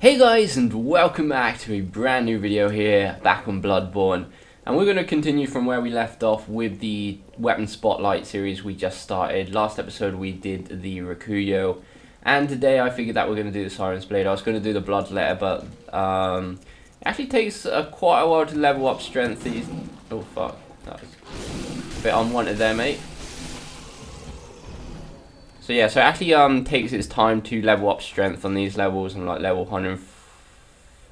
Hey guys and welcome back to a brand new video here, back on Bloodborne. And we're going to continue from where we left off with the Weapon Spotlight series we just started. Last episode we did the Rakuyo. And today I figured that we're going to do the Simon's Blade. I was going to do the Bloodletter, but um, it actually takes uh, quite a while to level up strength. These... Oh fuck, that was a bit unwanted there mate. So yeah, so it actually um takes its time to level up strength on these levels. and like level 100,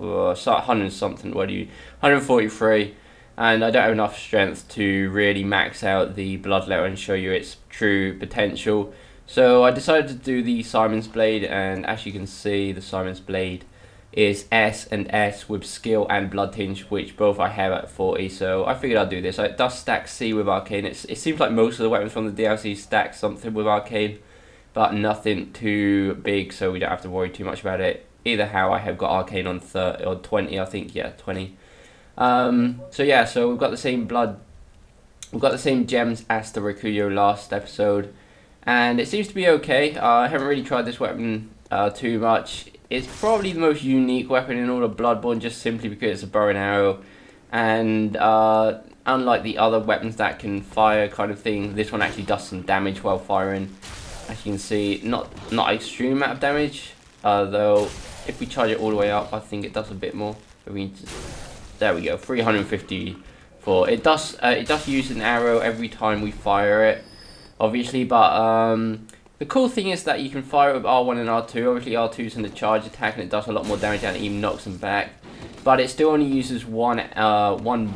uh, 100 something. What do you 143? And I don't have enough strength to really max out the Bloodletter and show you its true potential. So I decided to do the Simon's Blade, and as you can see, the Simon's Blade is S and S with skill and blood tinge, which both I have at 40. So I figured I'd do this. It does stack C with arcane. It's, it seems like most of the weapons from the DLC stack something with arcane but nothing too big, so we don't have to worry too much about it. Either how I have got arcane on 30 or 20, I think, yeah, 20. Um, so yeah, so we've got the same blood, we've got the same gems as the Rakuyo last episode, and it seems to be okay. Uh, I haven't really tried this weapon uh, too much. It's probably the most unique weapon in all of Bloodborne, just simply because it's a bow and arrow, and uh, unlike the other weapons that can fire kind of thing, this one actually does some damage while firing as you can see, not not extreme amount of damage, uh, though if we charge it all the way up, I think it does a bit more. There we go, 354. It does uh, it does use an arrow every time we fire it, obviously, but um, the cool thing is that you can fire it with R1 and R2. Obviously, R2 is in the charge attack, and it does a lot more damage, and it even knocks them back. But it still only uses one uh, one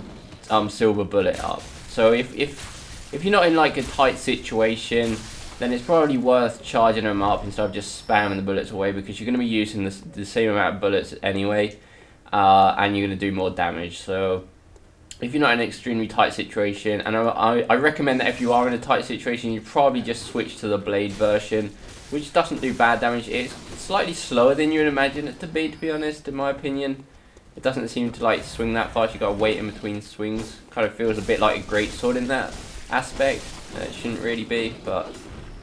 um, silver bullet up. So if if if you're not in like a tight situation then it's probably worth charging them up instead of just spamming the bullets away because you're going to be using the, the same amount of bullets anyway uh, and you're going to do more damage. So if you're not in an extremely tight situation, and I, I, I, recommend that if you are in a tight situation, you probably just switch to the blade version, which doesn't do bad damage. It's slightly slower than you would imagine it to be, to be honest, in my opinion. It doesn't seem to like swing that fast. You got to wait in between swings. Kind of feels a bit like a great sword in that aspect. It shouldn't really be, but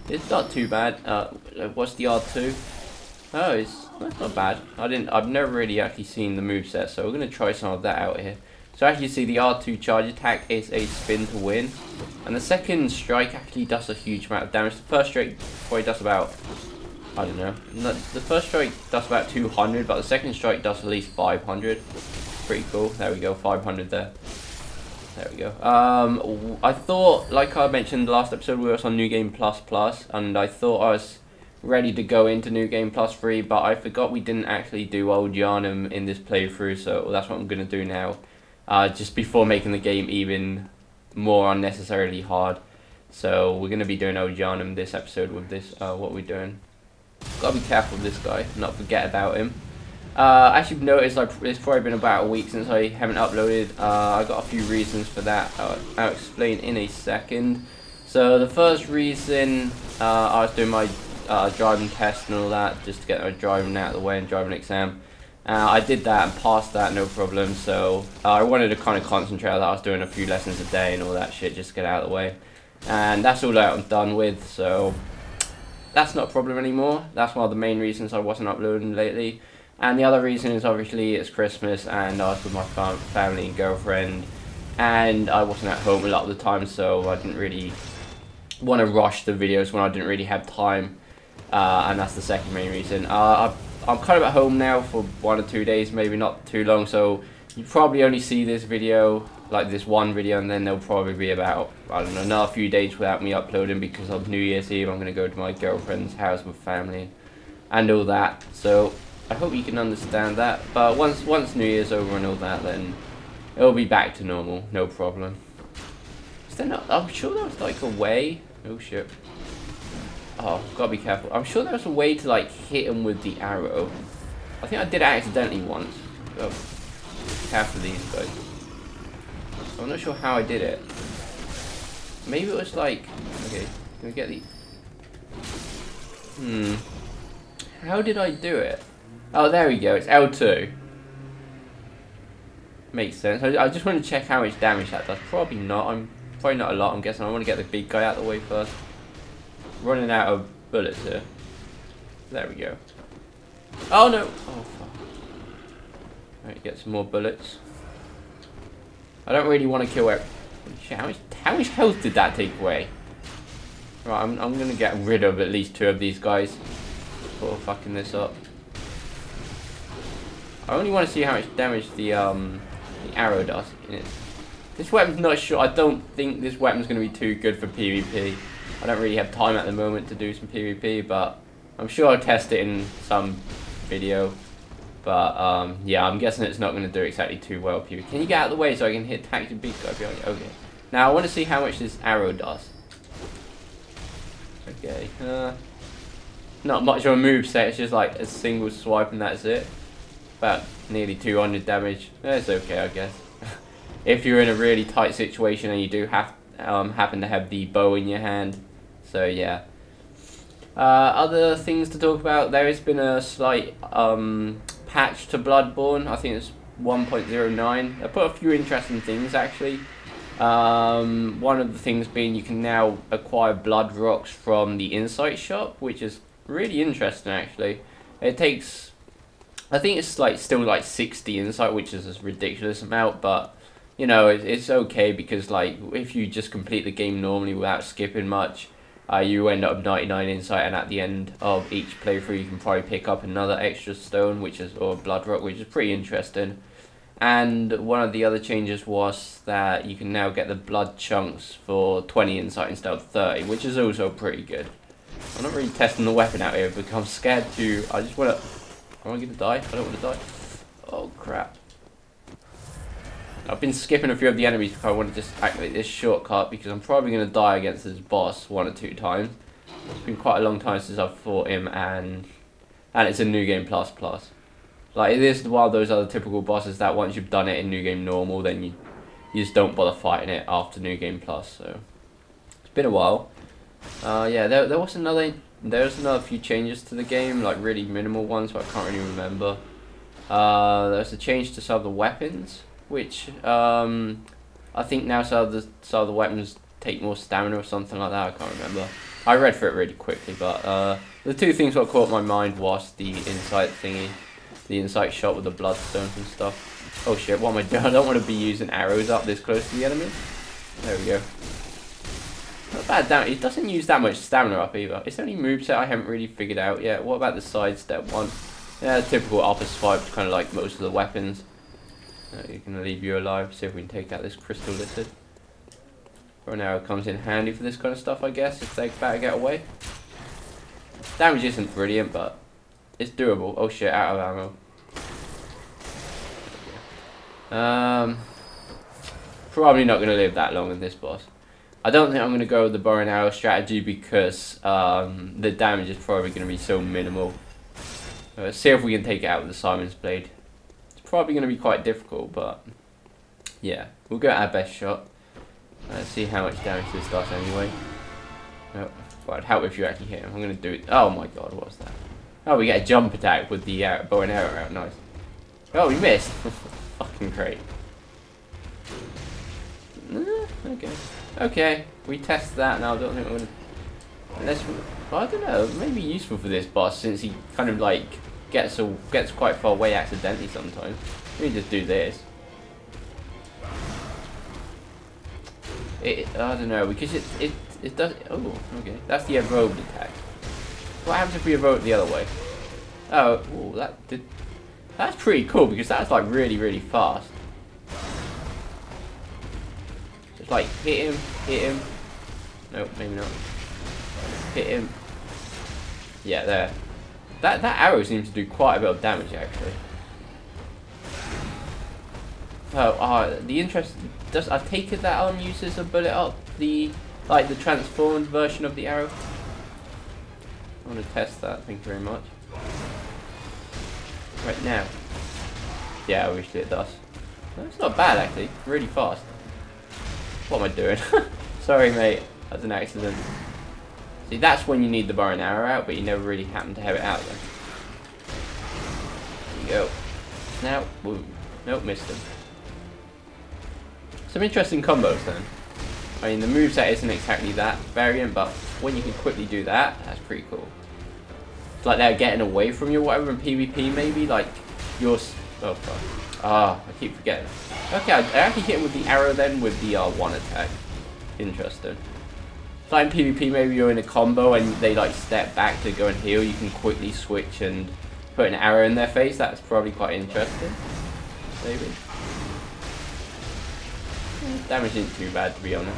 it's not too bad. Uh, what's the R2? Oh, it's that's not bad. I didn't. I've never really actually seen the move set, so we're gonna try some of that out here. So as you see, the R2 charge attack is a spin to win, and the second strike actually does a huge amount of damage. The first strike probably does about I don't know. The first strike does about 200, but the second strike does at least 500. Pretty cool. There we go, 500 there. There we go. Um, I thought, like I mentioned last episode, we were on New Game Plus Plus, and I thought I was ready to go into New Game Plus 3, but I forgot we didn't actually do Old Yharnam in this playthrough, so that's what I'm going to do now. Uh, just before making the game even more unnecessarily hard. So we're going to be doing Old Yharnam this episode with this, uh, what we're doing. Gotta be careful with this guy, not forget about him. Uh, as you've noticed, I've, it's probably been about a week since I haven't uploaded. Uh, I got a few reasons for that. I'll, I'll, explain in a second. So the first reason, uh, I was doing my uh, driving test and all that, just to get my driving out of the way and driving exam. Uh, I did that and passed that, no problem. So uh, I wanted to kind of concentrate on that. I was doing a few lessons a day and all that shit, just to get out of the way. And that's all that I'm done with. So that's not a problem anymore. That's one of the main reasons I wasn't uploading lately. And the other reason is obviously it's Christmas and I was with my fam family and girlfriend and I wasn't at home a lot of the time so I didn't really want to rush the videos when I didn't really have time uh, and that's the second main reason. Uh, I'm kind of at home now for one or two days, maybe not too long, so you probably only see this video, like this one video, and then there'll probably be about, I don't know, another few days without me uploading because of New Year's Eve. I'm going to go to my girlfriend's house with family and all that. So I hope you can understand that. But once once New Year's over and all that, then it'll be back to normal, no problem. Is there not? I'm sure there was like a way. Oh shit. Oh, gotta be careful. I'm sure there was a way to like hit him with the arrow. I think I did it accidentally once. Oh, careful these guys. I'm not sure how I did it. Maybe it was like, okay, can we get the? Hmm. How did I do it? Oh, there we go. It's L2. Makes sense. I, I just want to check how much damage that does. Probably not. I'm probably not a lot. I'm guessing I want to get the big guy out of the way first. Running out of bullets here. There we go. Oh no! Oh fuck. Right, get some more bullets. I don't really want to kill it. How much, how much health did that take away? Right, I'm, I'm going to get rid of at least two of these guys before fucking this up. I only want to see how much damage the um the arrow does in it. This weapon's not sure. I don't think this weapon's going to be too good for PvP. I don't really have time at the moment to do some PvP, but I'm sure I'll test it in some video. But um, yeah, I'm guessing it's not going to do exactly too well PvP. Can you get out of the way so I can hit attack the big guy behind you? Okay. Now I want to see how much this arrow does. Okay. Uh, not much of a move set. It's just like a single swipe and that's it. About nearly 200 damage. That's okay, I guess. if you're in a really tight situation and you do have um, happen to have the bow in your hand. So yeah. Uh, other things to talk about. There has been a slight um, patch to Bloodborne. I think it's 1.09. I put a few interesting things actually. Um, one of the things being you can now acquire blood rocks from the insight shop, which is really interesting actually. It takes I think it's like still like 60 insight, which is a ridiculous amount, but you know, it, it's okay because like if you just complete the game normally without skipping much, uh, you end up 99 insight and at the end of each playthrough you can probably pick up another extra stone which is or blood rock which is pretty interesting. And one of the other changes was that you can now get the blood chunks for 20 insight instead of 30 which is also pretty good. I'm not really testing the weapon out here because I'm scared to I just want to I going to die? I don't want to die. Oh, crap. I've been skipping a few of the enemies because I want to just activate this shortcut because I'm probably going to die against this boss one or two times. It's been quite a long time since I've fought him and and it's a new game plus plus. Like it is one of those other typical bosses that once you've done it in new game normal then you you just don't bother fighting it after new game plus so it's been a while. Uh, yeah, there, there was another there's another few changes to the game, like really minimal ones, but I can't really remember. Uh, there's a change to some of the weapons, which um, I think now some of the some of the weapons take more stamina or something like that. I can't remember. I read through it really quickly, but uh, the two things that caught my mind was the insight thingy, the insight shot with the bloodstones and stuff. Oh shit, what am I doing? I don't want to be using arrows up this close to the enemy. There we go. Not bad damage. It doesn't use that much stamina up either. It's only moveset I haven't really figured out yet. What about the sidestep one? Yeah, typical upper swipe, kind of like most of the weapons. Uh, you can leave you alive. See if we can take out this crystal lizard. Or now, it comes in handy for this kind of stuff, I guess, if they better get away. Damage isn't brilliant, but it's doable. Oh shit, out of ammo. Um, probably not going to live that long in this boss. I don't think I'm going to go with the bow and arrow strategy because um, the damage is probably going to be so minimal. Let's see if we can take it out with the Simon's Blade. It's probably going to be quite difficult, but yeah, we'll go our best shot. Let's see how much damage this does anyway. Oh, well, it'd help if you actually hit him. I'm going to do it. Oh my god, what's that? Oh, we get a jump attack with the uh, bow and arrow out. Nice. Oh, we missed. Fucking great. Okay. Okay, we test that now. I don't think we're gonna. Unless, well, I don't know. Maybe useful for this boss since he kind of like gets a, gets quite far away accidentally sometimes. Let me just do this. It, I don't know because it it it does. Oh, okay. That's the evoked attack. What happens if we evoke the other way? Oh, ooh, that did. That's pretty cool because that's like really really fast. Like, hit him, hit him. Nope, maybe not. Hit him. Yeah, there. That that arrow seems to do quite a bit of damage, actually. Oh, uh, the interest does I take it that arm uses a bullet up the like the transformed version of the arrow. I want to test that. Thank you very much. Right now. Yeah, obviously it does. It's not bad actually. Really fast. What am I doing? Sorry, mate. That's an accident. See, that's when you need the bow and arrow out, but you never really happen to have it out there. There you go. Now. Nope, missed him. Some interesting combos then. I mean, the moveset isn't exactly that variant, but when you can quickly do that, that's pretty cool. It's like they're getting away from you whatever in PvP maybe, like your... Oh, fuck. Ah, I keep forgetting. Okay, I, actually hit him with the arrow then with the uh, one attack. Interesting. Like in PvP, maybe you're in a combo and they like step back to go and heal. You can quickly switch and put an arrow in their face. That's probably quite interesting. Maybe. Damage isn't too bad to be honest.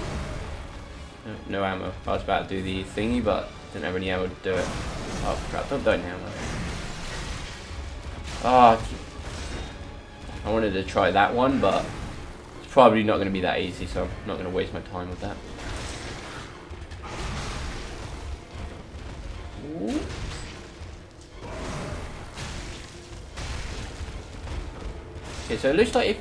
No, ammo. I was about to do the thingy, but didn't have any ammo to do it. Oh crap! Don't die now. Oh, I wanted to try that one, but it's probably not going to be that easy, so I'm not going to waste my time with that. Okay, so it looks like if...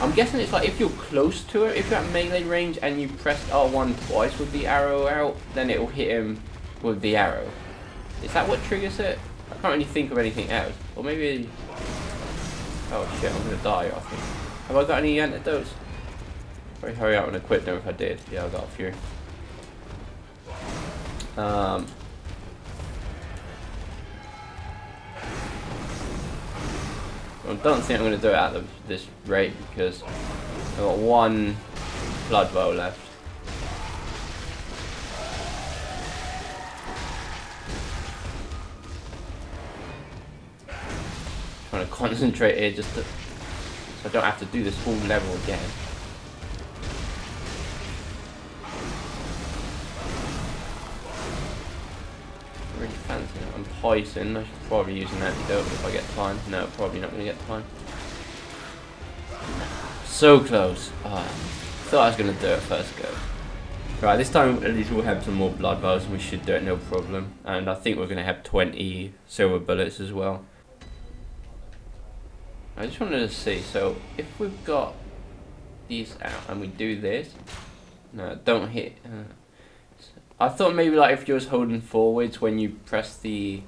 I'm guessing it's like if you're close to it, if you're at melee range and you press R1 twice with the arrow out, then it will hit him with the arrow. Is that what triggers it? I can't really think of anything else. Or maybe... Oh shit, I'm gonna die, I think. Have I got any antidotes? Probably hurry up and equip them if I did. Yeah, I got a few. Um... I don't think I'm going to do it at this rate because I've got one blood bow left. Trying to concentrate here just to, so I don't have to do this whole level again. Really fancy. I'm poison. I should probably use an antidote if I get time. No, probably not going to get time. So close. Oh, thought I was going to do it first go. Right, this time at least we'll have some more blood bows and we should do it no problem. And I think we're going to have 20 silver bullets as well. I just wanted to see, so if we've got these out and we do this, no, don't hit. Uh, I thought maybe like if you're just holding forwards when you press the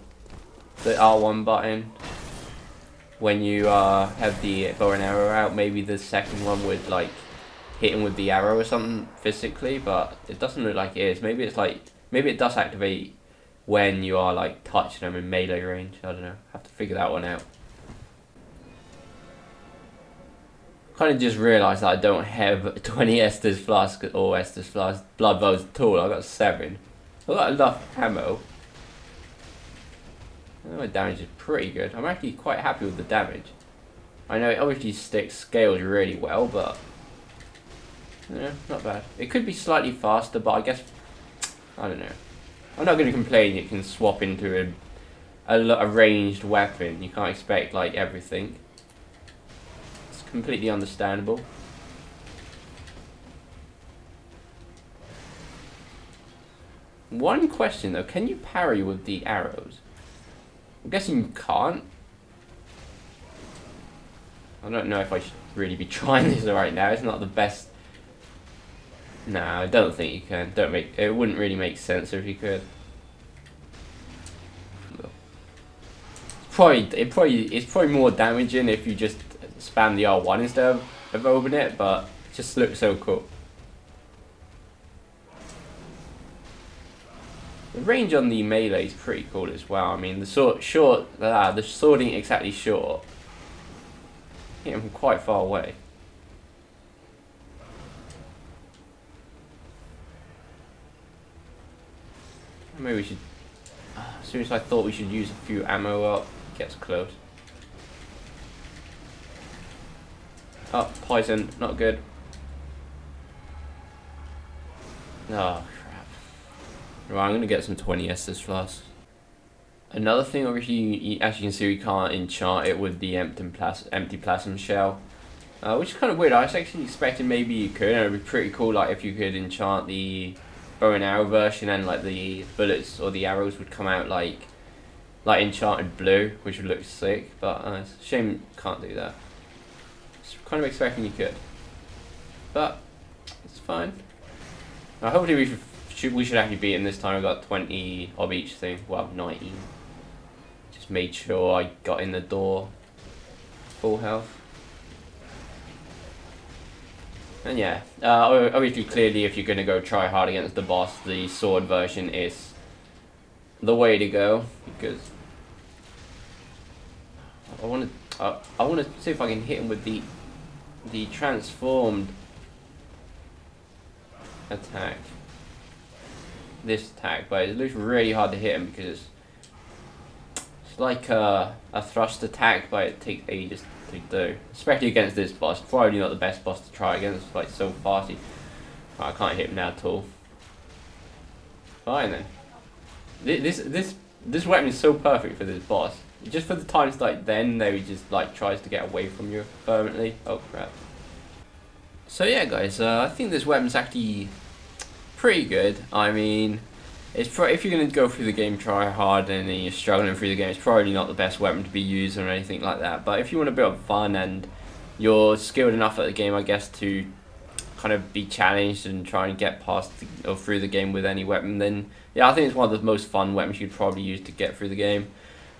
the R1 button, when you uh, have the bow and arrow out, maybe the second one would like hit him with the arrow or something physically, but it doesn't look like it is. Maybe it's like, maybe it does activate when you are like touching them in melee range. I don't know. have to figure that one out. Kind of just realised that I don't have 20 Estus Flask or Estus Flask Blood Bows at all. I've got 7. I've got enough ammo. My damage is pretty good. I'm actually quite happy with the damage. I know it obviously sticks scales really well, but... Yeah, not bad. It could be slightly faster, but I guess... I don't know. I'm not going to complain it can swap into a, a, a ranged weapon. You can't expect, like, everything completely understandable. One question though, can you parry with the arrows? I'm guessing you can't. I don't know if I should really be trying this right now. It's not the best. No, I don't think you can. Don't make it wouldn't really make sense if you could. Probably it probably it's probably more damaging if you just spam the R1 instead of, of open it, but it just looks so cool. The range on the melee is pretty cool as well. I mean, the sort short, uh, the sword ain't exactly short. Hit him from quite far away. Maybe we should. As soon as I thought we should use a few ammo up, gets close. Oh, poison. Not good. Oh, crap. Right, I'm going to get some 20 Estus flasks. Another thing, obviously, as you can see, we can't enchant it with the empty, plas empty phantasm shell. Uh, which is kind of weird. I was actually expecting maybe you could. It would be pretty cool like if you could enchant the bow and arrow version and like the bullets or the arrows would come out like like enchanted blue, which would look sick. But uh, shame can't do that kind of expecting you could. But, it's fine. Now, hopefully we should, we should actually beat him this time. I got 20 of each thing. Well, 19. Just made sure I got in the door. Full health. And yeah, uh, obviously clearly if you're going to go try hard against the boss, the sword version is the way to go. Because I want to Uh, I want to see if I can hit him with the the transformed attack. This attack, but it looks really hard to hit him because it's like a, a thrust attack, but it takes ages to do. Especially against this boss. Probably not the best boss to try against, like so fasty. I can't hit him now at all. Fine then. This this this weapon is so perfect for this boss. Just for the times like then though he just like tries to get away from you permanently. Oh crap. So yeah guys, uh, I think this weapon's actually pretty good. I mean, it's pro if you're going to go through the game try hard and you're struggling through the game, it's probably not the best weapon to be using or anything like that. But if you want bit of fun and you're skilled enough at the game, I guess, to kind of be challenged and try and get past the, or through the game with any weapon, then yeah, I think it's one of the most fun weapons you'd probably use to get through the game.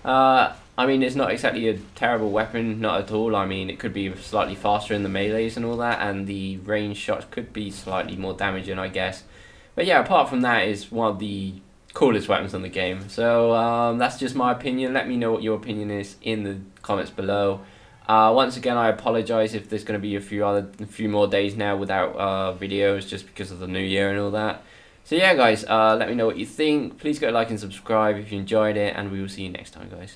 Uh, I mean, it's not exactly a terrible weapon, not at all. I mean, it could be slightly faster in the melees and all that, and the range shots could be slightly more damaging, I guess. But yeah, apart from that, it's one of the coolest weapons on the game. So um, that's just my opinion. Let me know what your opinion is in the comments below. Uh, once again, I apologize if there's going to be a few other, a few more days now without uh, videos, just because of the new year and all that. So yeah, guys, uh, let me know what you think. Please go like and subscribe if you enjoyed it, and we will see you next time, guys.